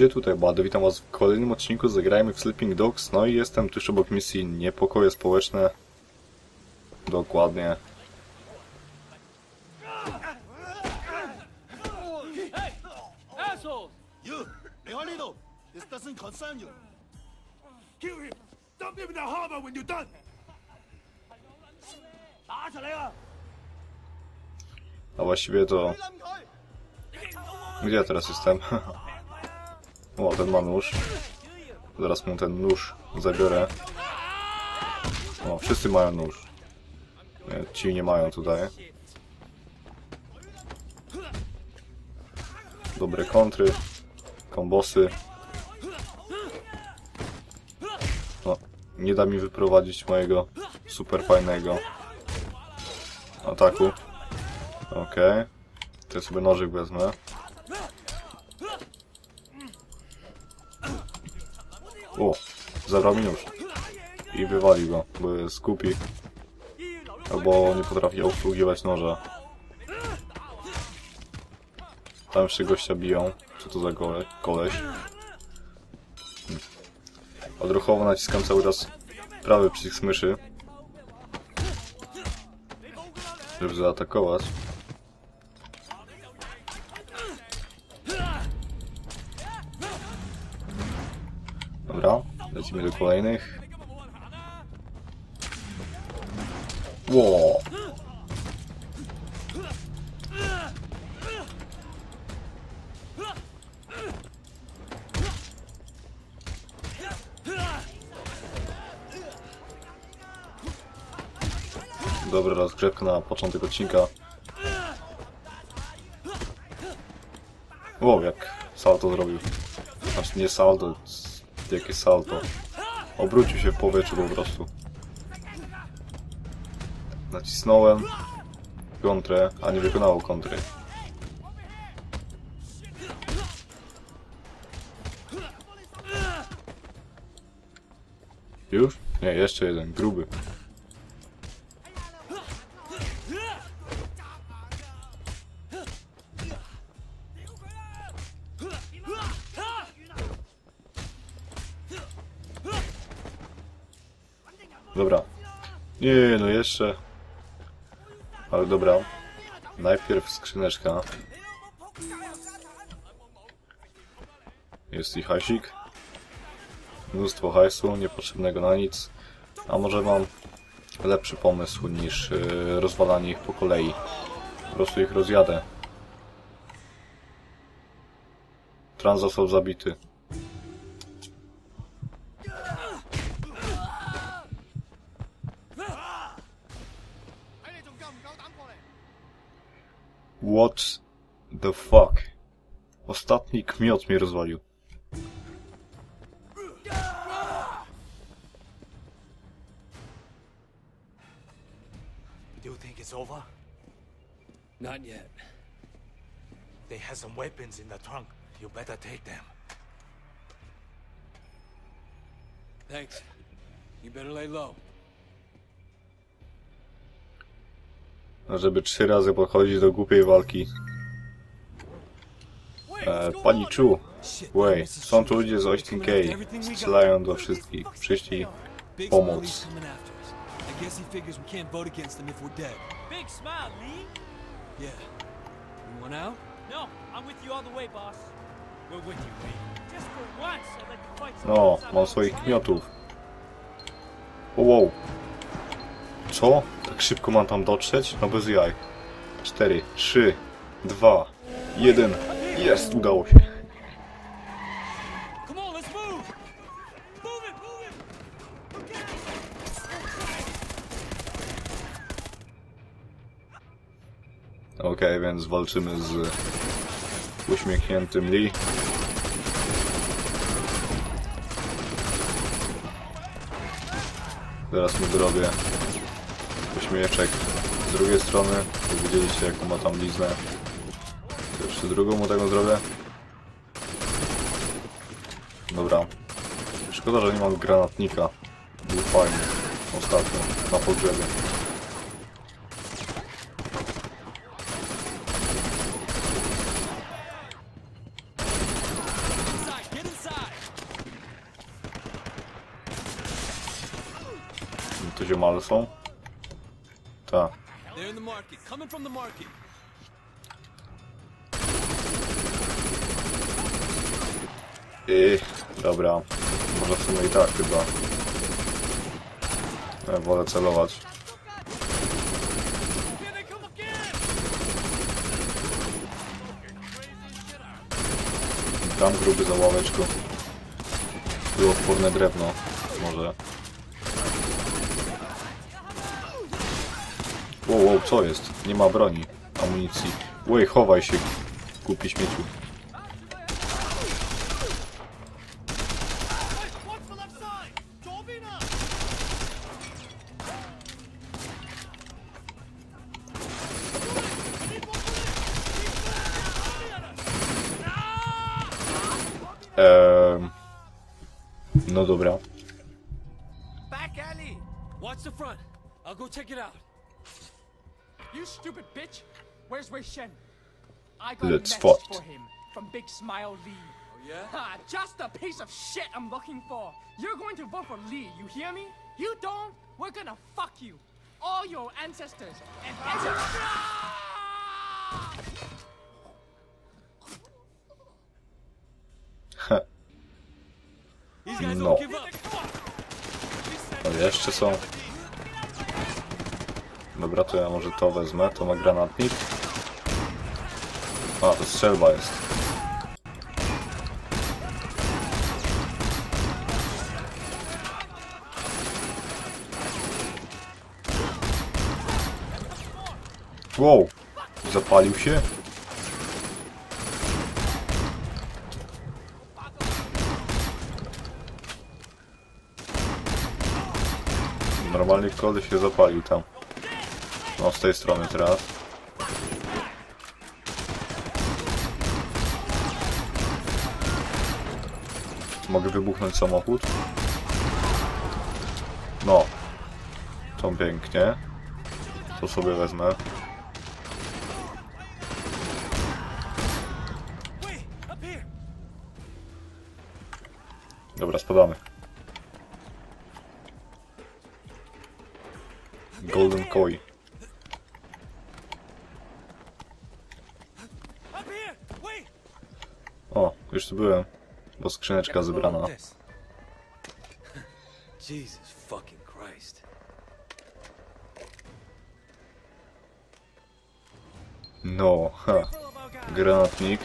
ludzie, tutaj Bado, witam was w kolejnym odcinku, zagrajmy w Sleeping Dogs, no i jestem tuż obok misji Niepokoje Społeczne. Dokładnie. A właściwie to... Gdzie ja teraz jestem? o, ten ma nóż. Zaraz mu ten nóż zabiorę. O, wszyscy mają nóż. Ci nie mają tutaj. Dobre kontry. Kombosy. O, nie da mi wyprowadzić mojego super fajnego ataku. Okej. To ja sobie nożyk wezmę. O, zabrał mi. I wywalił go, bo jest głupi. Albo nie potrafi obsługiwać noża. Tam jeszcze gościa biją. Co to za kole koleś? Hmm. Odruchowo naciskam cały czas prawy przycisk myszy. Żeby zaatakować. Lecimy do kolejnych. Ło! Dobra rozgrzewka na początek odcinka. Wow, jak salto zrobił. Znaczy nie salto, jakie salto. Obrócił się w powietrzu po prostu. Nacisnąłem kontrę, a nie wykonało kontry. Już? Nie, jeszcze jeden, gruby. Nie, no jeszcze. Ale dobra. Najpierw skrzyneczka. Jest i hajsik. Mnóstwo hajsu, niepotrzebnego na nic. A może mam lepszy pomysł niż yy, rozwalanie ich po kolei. Po prostu ich rozjadę. Trans został zabity. What the fuck? Ostatni kmiot mnie rozwalił. Do you think it's over? Not yet. They have some weapons in the trunk. You better take them. Thanks. You better lay low. Żeby trzy razy podchodzić do głupiej walki. E, pani Chu, Wei, są tu ludzie z Austin K. Strzelają do wszystkich. Przyszli Pomóc. Smiley's coming after us. I guess he figures we can't vote against him if we're dead. Big smile, Lee. Yeah. You want out? No, I'm with you all the way, boss. We're with you, Lee. Just for once, I'd like to fight some No, mam swoich kmiotów. Wow. Co? Tak szybko mam tam dotrzeć? No bez jaj. 4, 3, 2, 1. Jest, udało się. Okej, więc walczymy z uśmiechniętym Lee. Zaraz mu zrobię pośmieszek. Z drugiej strony, jak widzieliście jaką ma tam liznę. Jeszcze drugą mu tego zrobię. Dobra. Szkoda, że nie mam granatnika. Był fajny. Ostatnio, na pogrzebie. No to są market. I dobra. Może w sumie i tak chyba. Ja wolę celować. Tam gruby za ławeczką. Było odporne drewno. Może. Wow, wow, co jest? Nie ma broni, amunicji. Łej, chowaj się, kupi śmieciu. No dobra. Back alley. Watch the front. I'll go check it out. You stupid bitch! Where's Wei Shen? I got Let's a message fight. for him from Big Smile Lee. Oh, yeah? Ha! Just a piece of shit I'm looking for. You're going to vote for Lee, you hear me? You don't? We're gonna fuck you. All your ancestors and These guys No. don't give up. No jeszcze są. Dobra, to ja może to wezmę. To ma granatnik. A, to strzelba jest. Wow! Zapalił się? Normalnie koleś się zapalił tam. No, z tej strony teraz. Mogę wybuchnąć samochód? No. To pięknie. To sobie wezmę. Dobra, spadamy. Golden Koi. Up here. Wait. O, już tu byłem. Bo skrzyneczka zebrana. Jesus fucking Christ. No, ha. Granatnik.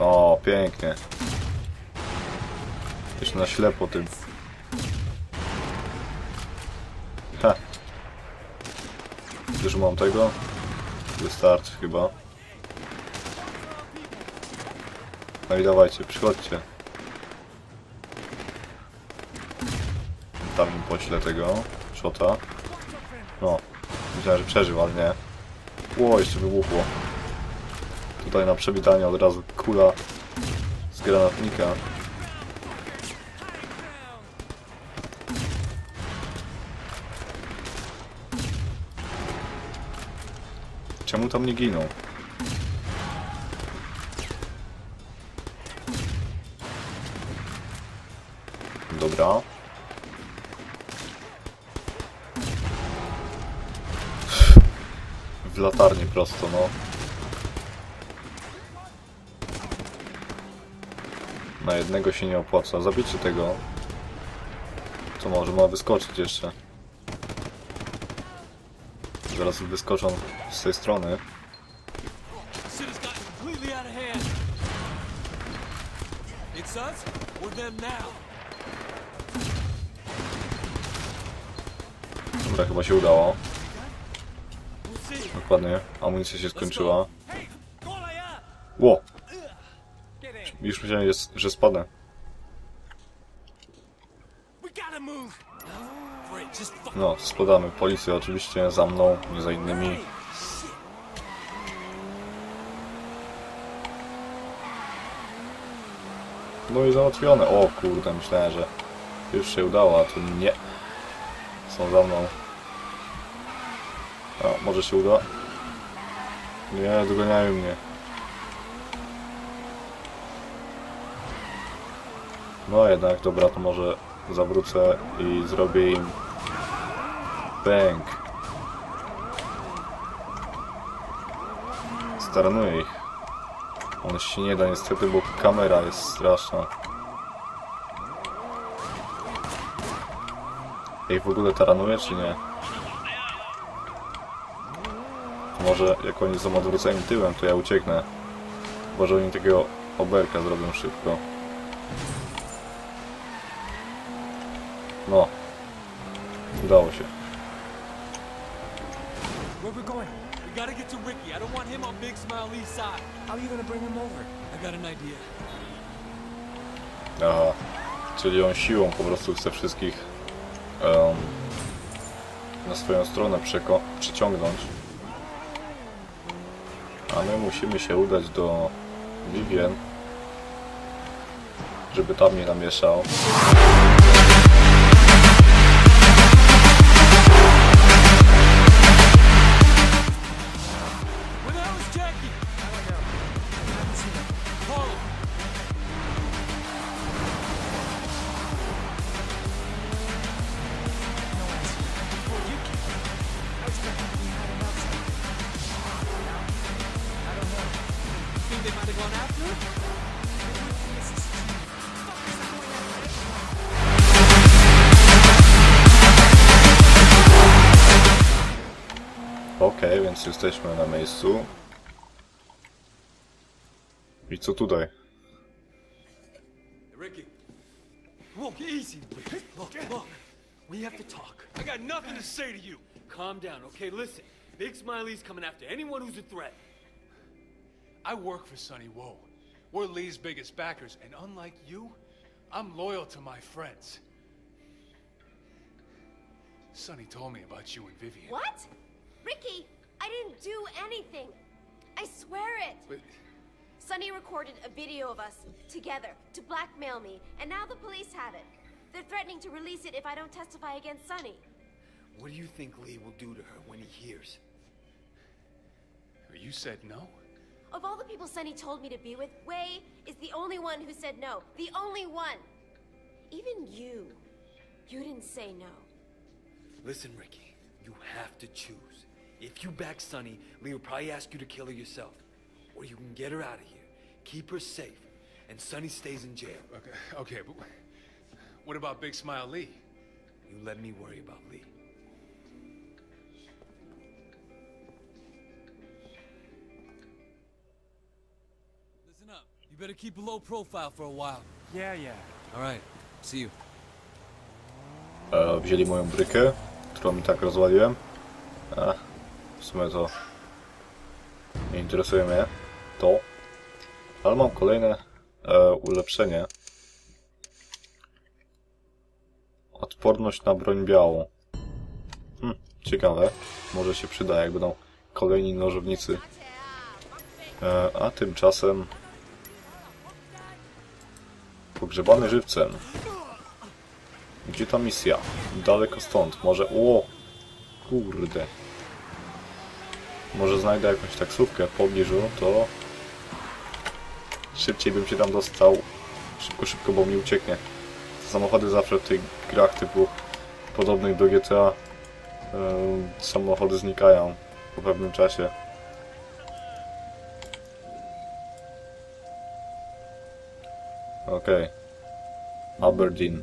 O, pięknie. Jeszcze na ślepo tym. Ha. Już mam tego? Wystarczy chyba. No i dawajcie, przychodźcie. Tam im poślę tego shota. No, myślałem, że przeżył, ale nie. Ło, jeszcze wybuchło. Tutaj na przywitanie od razu kula z granatnika. Czemu tam nie giną? Dobra. W latarnię prosto, no. Na jednego się nie opłaca. Zabijcie tego. Co może ma wyskoczyć jeszcze. Zaraz wyskoczą z tej strony. Dobra, chyba się udało. Dokładnie. Amunicja się skończyła. Ło! Już myślałem, że spadnę. We gotta move. Great, just fuck. No, spadamy. Policja oczywiście za mną, nie za innymi. No i załatwione. O kurde, myślałem, że już się udało, a to nie. Są za mną. A, może się uda? Nie, dogoniają mnie. No jednak, dobra, to może zawrócę i zrobię im bęk. Staranuję ich. On się nie da niestety, bo kamera jest straszna. Ej, w ogóle taranuje czy nie? Może jak oni są odwróceni tyłem, to ja ucieknę. Może oni takiego oberka zrobią szybko. No. Udało się. Where we going? We gotta get to Ricky. I don't want him on Big Smile Lee's side. How are you gonna bring him over? I got an idea. Aha. Czyli on siłą po prostu chce wszystkich em, na swoją stronę przyciągnąć. A my musimy się udać do Vivien, żeby tam nie namieszał. Więc jesteśmy na miejscu. I co tutaj? Ricky. Whoa, easy. Look, look. We have to talk. I got nothing to say to you. Calm down, okay? Listen. Big Smiley's coming after anyone who's a threat. I work for Sonny Woe. We're Lee's biggest backers, and unlike you, I'm loyal to my friends. Sonny told me about you and Vivian. What? Ricky, I didn't do anything. I swear it. But Sonny recorded a video of us together to blackmail me, and now the police have it. They're threatening to release it if I don't testify against Sonny. What do you think Lee will do to her when he hears? you said no? Of all the people Sonny told me to be with, Wei is the only one who said no. The only one. Even you. You didn't say no. Listen, Ricky. You have to choose. If you back Sonny, Lee will probably ask you to kill her yourself. Or you can get her out of here, keep her safe, and Sonny stays in jail. Okay, okay, but what about Big Smile Lee? You let me worry about Lee. Listen up. You better keep a low profile for a while. Yeah, yeah. All right. See you. E, wzięli moją brykę, którą mi tak rozwaliłem. A, w sumie to nie interesuje mnie to. Ale mam kolejne e, ulepszenie. Odporność na broń białą. Hm, ciekawe. Może się przyda, jak będą kolejni nożownicy. E, a tymczasem... Pogrzebany żywcem. Gdzie ta misja? Daleko stąd. Może... O! Kurde. Może znajdę jakąś taksówkę w pobliżu, to... Szybciej bym się tam dostał. Szybko, szybko, bo mi ucieknie. Samochody zawsze w tych grach typu podobnych do GTA yy, samochody znikają po pewnym czasie. Okej. Aberdeen.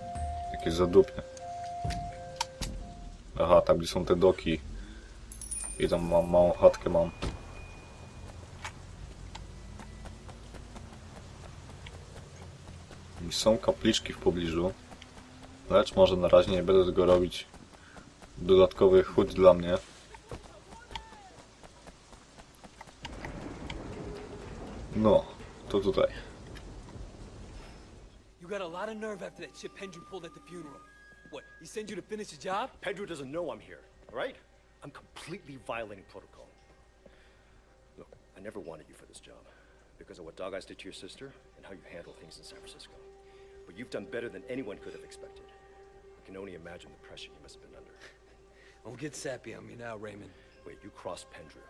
Jakieś zadupie. Aha, tam gdzie są te doki. I tam mam małą chatkę mam. I są kapliczki w pobliżu. Lecz może na razie nie będę tego robić. Dodatkowy chód dla mnie. No, to tutaj. You got a lot of nerve after that shit Pendrew pulled at the funeral. What, he sent you to finish the job? Pedro doesn't know I'm here, all right? I'm completely violating protocol. Look, I never wanted you for this job because of what Dog Eyes did to your sister and how you handle things in San Francisco. But you've done better than anyone could have expected. I can only imagine the pressure you must have been under. Don't get sappy on me now, Raymond. Wait, you crossed Pendrew,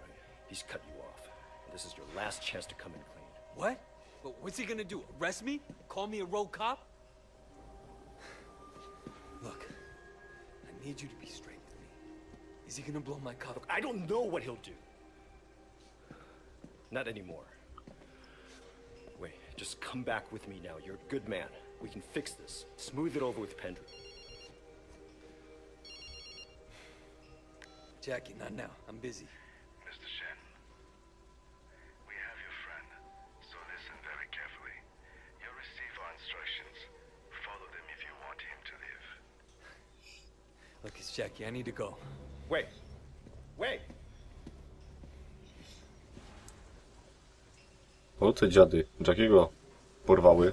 right? He's cut you off. And this is your last chance to come in clean. What? But what's he gonna do? Arrest me? Call me a rogue cop? Look, I need you to be straight. Is he gonna blow my cover? I don't know what he'll do. Not anymore. Wait, just come back with me now. You're a good man. We can fix this. Smooth it over with Pendra. Jackie, not now. I'm busy. Mr. Shen, we have your friend, so listen very carefully. You'll receive our instructions. Follow them if you want him to live. Look, it's Jackie. I need to go. Wait. Wait! O, te dziady. Jackiego porwały.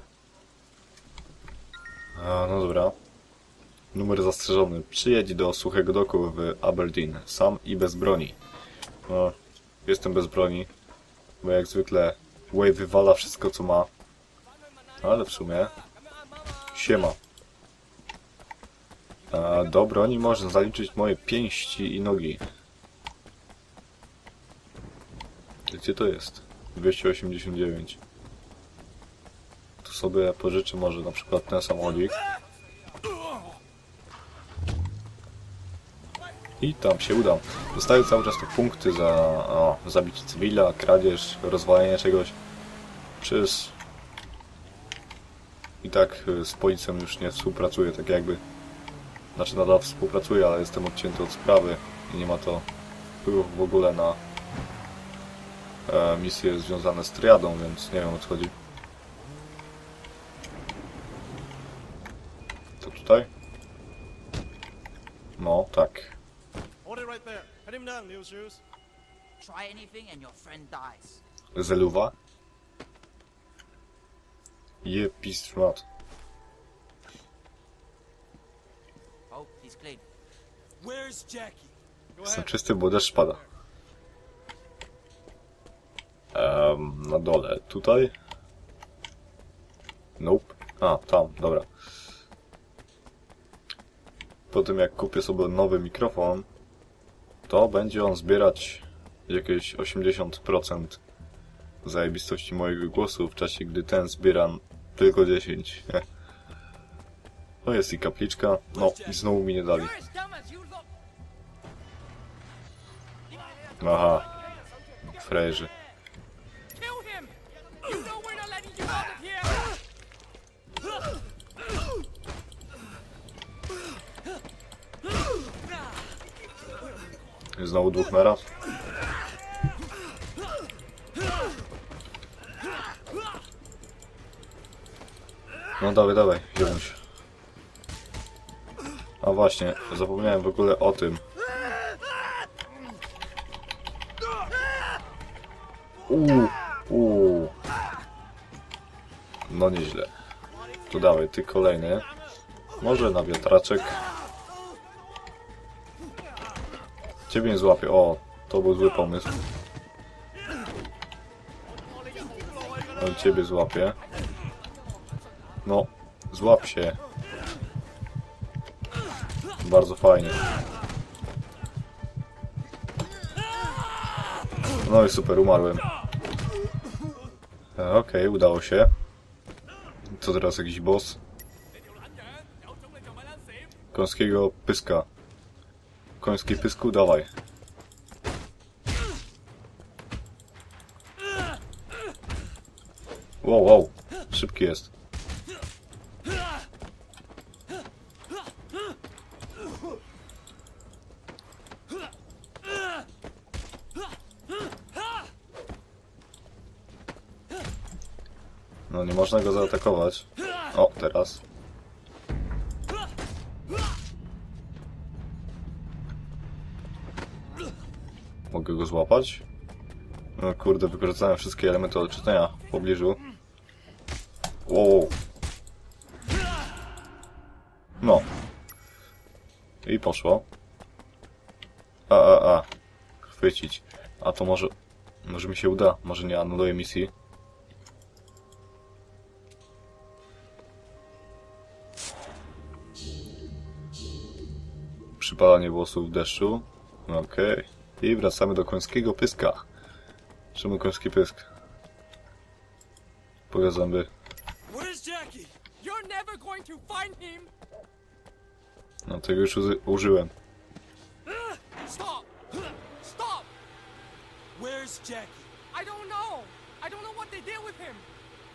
A, no dobra. Numer zastrzeżony. Przyjedź do suchego doku w Aberdeen. Sam i bez broni. No, jestem bez broni. Bo jak zwykle Way wywala wszystko co ma. Ale w sumie... Siema. Do broni można zaliczyć moje pięści i nogi. Gdzie to jest? 289. Tu sobie pożyczę może na przykład ten samochodzik. I tam się udam. Dostaję cały czas tu punkty za o, zabicie cywila, kradzież, rozwalenie czegoś. Przecież i tak y, z policją już nie współpracuję tak jakby. Znaczy nadal współpracuję, ale jestem odcięty od sprawy i nie ma to wpływu w ogóle na e, misje związane z triadą, więc nie wiem o co chodzi. To tutaj? No, tak. Hold it right there. Bo deszcz pada. Em, na dole. Tutaj? Nope. A, tam, dobra. Po tym jak kupię sobie nowy mikrofon, to będzie on zbierać jakieś 80% zajebistości mojego głosu, w czasie gdy ten zbiera tylko 10. No jest i kapliczka. No i znowu mi nie dali. Aha. Here. Znowu dwóch naraz. No dawaj, dawaj, ziomuś. A właśnie, zapomniałem w ogóle o tym. Uuu, uuu. No nieźle. Tu dawaj, ty kolejny. Może na wiatraczek. Ciebie nie złapię. O, to był zły pomysł. On ciebie złapie. No, złap się. Bardzo fajnie. No i super, umarłem. E, Okej, udało się. Co teraz jakiś boss? Końskiego pyska. Koński pysku, dawaj. Wow, wow. Szybki jest. No nie można go zaatakować. O, teraz. Mogę go złapać? No kurde, wykorzystałem wszystkie elementy odczytania w pobliżu. Wow. No. I poszło. A, a, a. Chwycić. A to może... Może mi się uda. Może nie anuluję misji. Przypalanie włosów w deszczu. Okej. I wracamy do końskiego pyska. Czemu koński pysk? Powiedz zęby. No tego już użyłem. Stop! Stop! Where's Jackie? I don't know! I don't know what they did with him!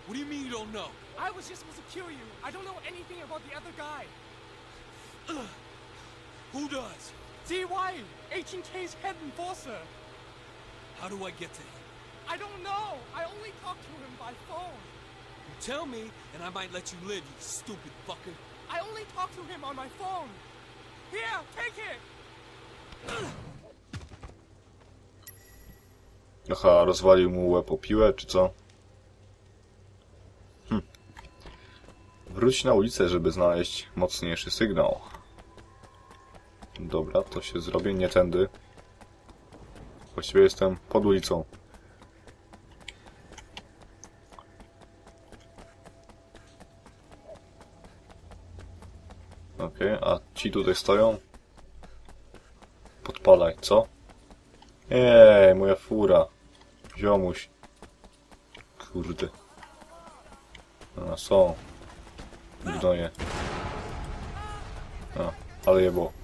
What do you mean you don't know? I was just supposed to kill you. I don't know anything about the other guy. Who does? DY, 18K's head enforcer. How do I get to him? I don't know. I only talked to him by phone. You tell me, and I might let you live, you stupid fucker. I only talked to him on my phone. Here, take it. Aha, rozwalił mu łeb o piłę, czy co? Hm. Wróć na ulicę, żeby znaleźć mocniejszy sygnał. Dobra, to się zrobię, nie tędy. Właściwie jestem pod ulicą. Okej, a ci tutaj stoją? Podpalaj, co? Ej, moja fura. Ziomuś. Kurde. A, są. Gnoje. Ale jebo.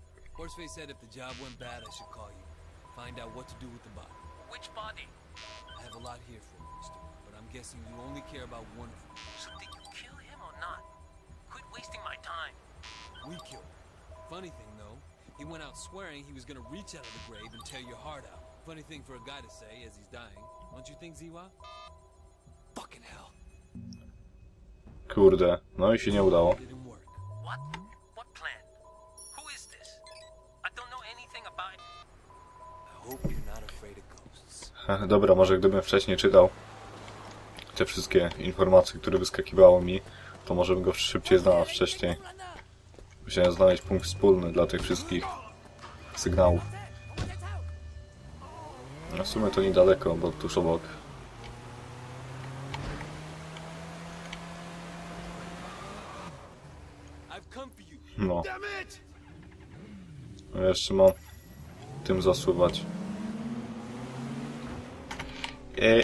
Horseface said if the job went bad, I should call you. Find out what to do with the body. Which body? I have a lot here for you, mister. But I'm guessing you only care about one of them. So did you kill him or not? Quit wasting my time. We killed him. Funny thing, though, he went out swearing he was gonna reach out of the grave and tear your heart out. Funny thing for a guy to say as he's dying. Don't you think, Ziwa? Fucking hell. Kurde. No i się nie udało. Dobra, może gdybym wcześniej czytał te wszystkie informacje, które wyskakiwało mi, to może bym go szybciej znalazł wcześniej. Musiałem znaleźć punkt wspólny dla tych wszystkich sygnałów. No w sumie to niedaleko, bo tuż obok. No. No jeszcze mam tym zasuwać. E.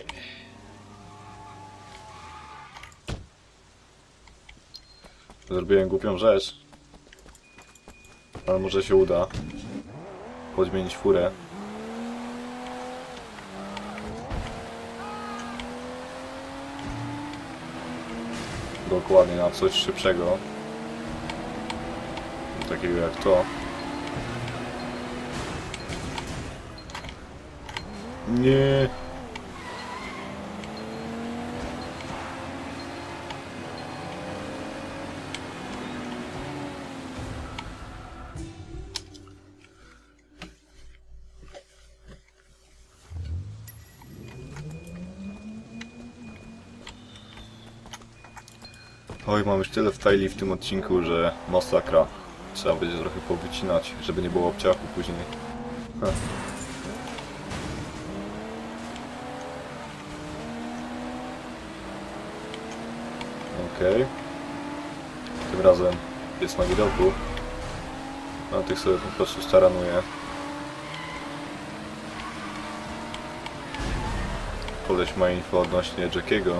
Zrobiłem głupią rzecz. Ale może się uda. Podmienić furę. Dokładnie na coś szybszego. Takiego jak to. Nie. Oj, mam już tyle wtajli w tym odcinku, że masakra. Trzeba będzie trochę powycinać, żeby nie było obciachu później. Ha. Okej. Tym razem jest na widoku. Na tych sobie po prostu staranuję. Koleś ma info odnośnie Jackiego.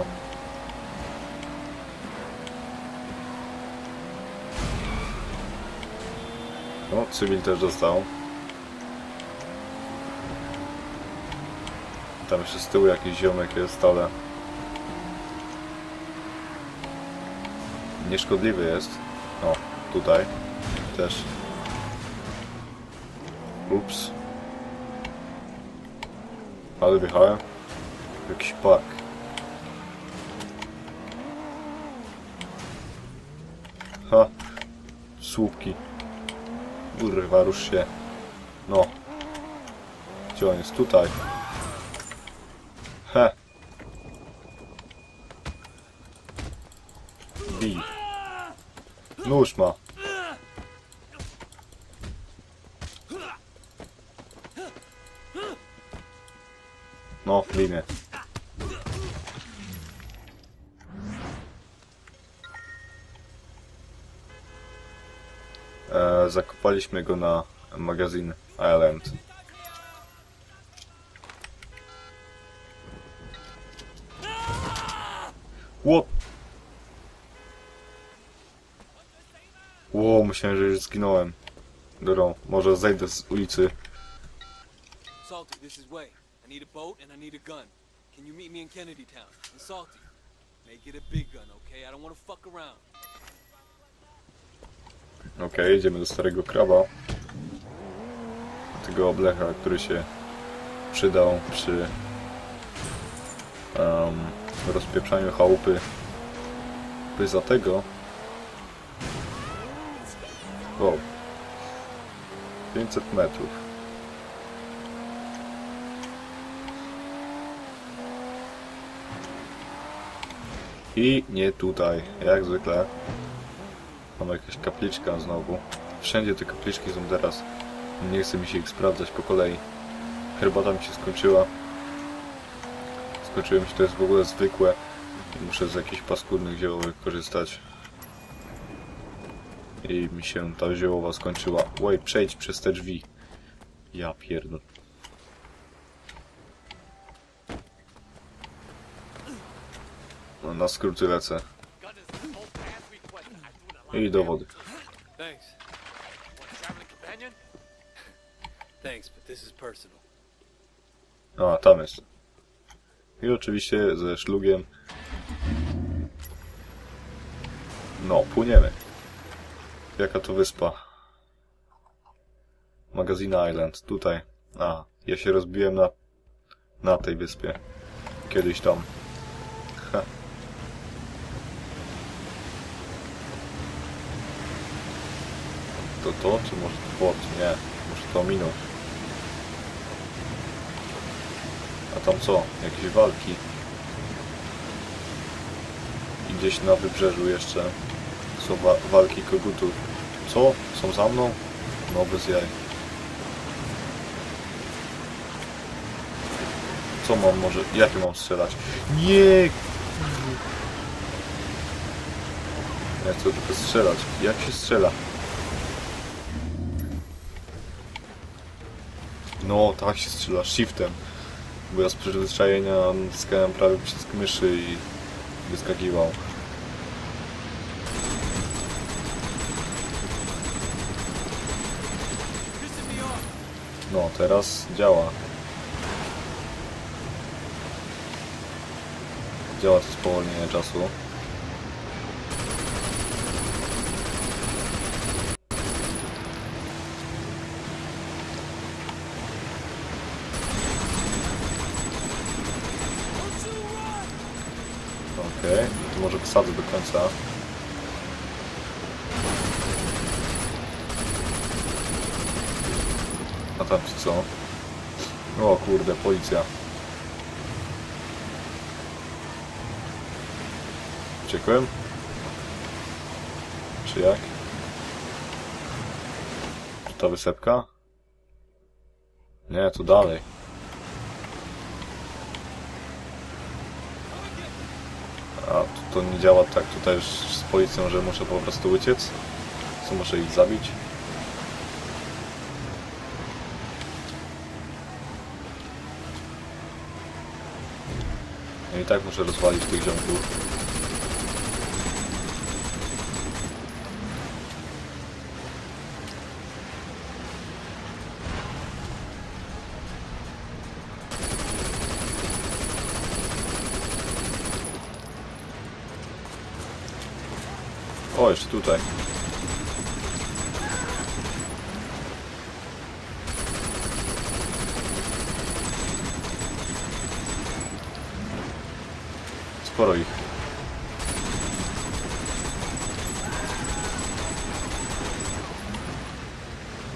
Cywil też dostał. Tam jeszcze z tyłu jakiś ziomek jest, ale... Nieszkodliwy jest. O, tutaj. Też. Ups. Ale wjechałem. Jakiś park. Ha. Słupki. Kurwa, rusz się. No. Gdzie on jest? Tutaj. He. Bij. Nóż ma. No, linie. Zakopaliśmy go na magazyn Island. Ło! Ło, myślałem, że już zginąłem. Dobra, może zejdę z ulicy. Salty, this is Way. I need a boat and I need a gun. Can you meet me in Kennedy Town? And Salty, make it a big gun, okay? I don't want to fuck around. Okej, jedziemy do starego kraba. Tego oblecha, który się przydał przy um, rozpieprzaniu chałupy Pyza tego. Wow. 500 metrów. I nie tutaj, jak zwykle. Mam jakaś kapliczka znowu. Wszędzie te kapliczki są teraz. Nie chce mi się ich sprawdzać po kolei. Herbata mi się skończyła. Skończyło mi się, to jest w ogóle zwykłe. Muszę z jakichś paskudnych ziołowych korzystać. I mi się ta ziołowa skończyła. Oj, przejdź przez te drzwi. Ja pierdol. No, na skróty lecę. I do wody. Thanks. Traveling companion? Thanks, but this is personal. A, tam jest. I oczywiście ze szlugiem. No, płyniemy. Jaka to wyspa? Magazine Island, tutaj. A, ja się rozbiłem na, na tej wyspie. Kiedyś tam. Ha. To to, czy może to płot? Nie, muszę to minąć. A tam co? Jakieś walki? I gdzieś na wybrzeżu jeszcze są wa walki kogutów. Co? Są za mną? No bez jaj. Co mam może? Jak ja mam strzelać? Nie! Ja chcę tylko strzelać. Jak się strzela? No, tak się strzela, shiftem. Bo ja z przyzwyczajenia naciskałem prawy przycisk myszy i wyskakiwał. No, teraz działa. Działa to spowolnienie czasu. Okej, to może wsadzę do końca. A tam co? O kurde, policja. Uciekłem? Czy jak? Czy ta wysepka? Nie, to dalej. A to, nie działa tak tutaj z policją, że muszę po prostu uciec? Co muszę ich zabić? No i tak muszę rozwalić tych ziomków. O, jeszcze tutaj. Sporo ich.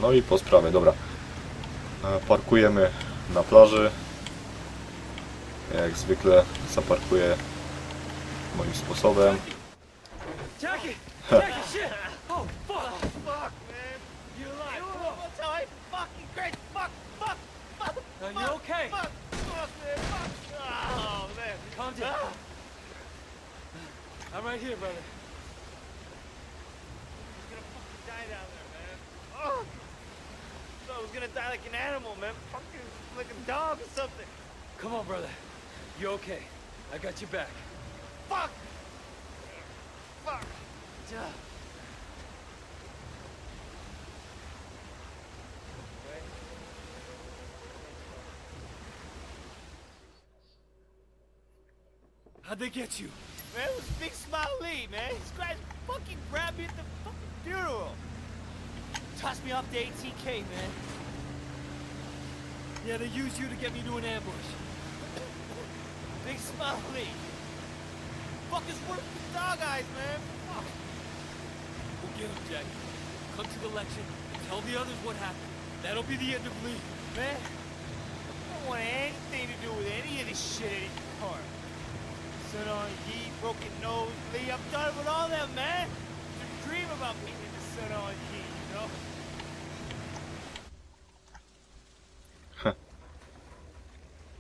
No i po sprawie, dobra. E, Parkujemy na plaży. Jak zwykle zaparkuję moim sposobem. Or something. Come on, brother. You okay? I got your back. Fuck! Fuck! Duh. How'd they get you? Man, it was Big Smile Lee, man. These guys fucking grabbed me at the fucking funeral. Tossed me off the ATK, man. Yeah, they used you to get me to an ambush. Big Smile Lee. Fuck is worth the dog eyes, man. Fuck. We'll get him, Jack. Come to the lecture and tell the others what happened. That'll be the end of Lee. Man, I don't want anything to do with any of this shit anymore. Son on Yi, broken nose, Lee, I'm done with all them, man. Just dream about meeting the son on Yi, you know?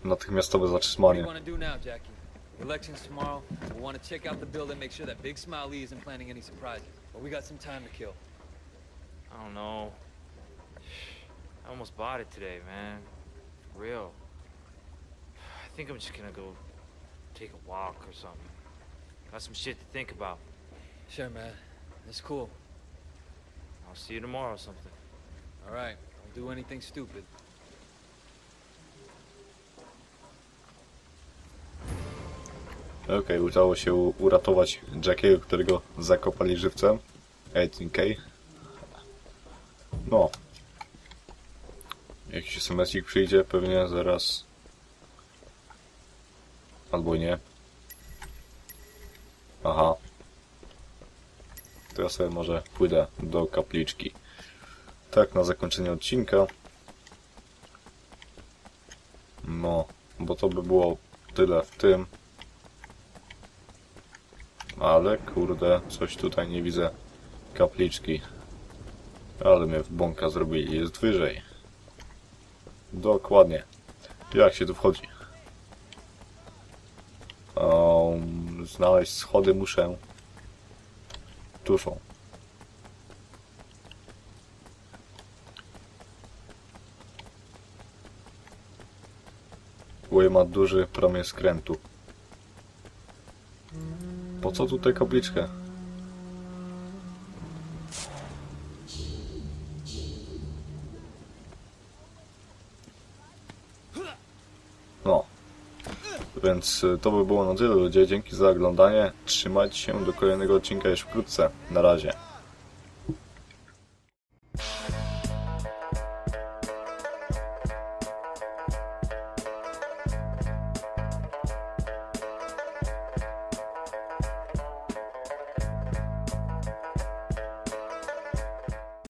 Natychmiastowe What do zatrzymanie. you want to do now, Jackie? Elections tomorrow. We'll want to check out the building, make sure that Big Smile Lee isn't planning any surprises. But we got some time to kill. I don't know. I almost bought it today, man. For real. I think I'm just gonna go take a walk or something. Got some shit to think about. Sure, man. That's cool. I'll see you tomorrow or something. All right. Don't do anything stupid. Okej, udało się uratować Jackiego, którego zakopali żywcem. 18k. No. Jakiś SMS-ik przyjdzie pewnie zaraz. Albo nie. Aha. To ja sobie może pójdę do kapliczki. Tak, na zakończenie odcinka. No, bo to by było tyle w tym. Ale kurde, coś tutaj nie widzę kapliczki. Ale mnie w bąka zrobili, jest wyżej. Dokładnie. Jak się tu wchodzi? Um, znaleźć schody muszę. Tu są. Łej ma duży promień skrętu. Po co tutaj kapliczkę? No. Więc y, to by było na tyle ludzie. Dzięki za oglądanie. Trzymajcie się do kolejnego odcinka już wkrótce. Na razie.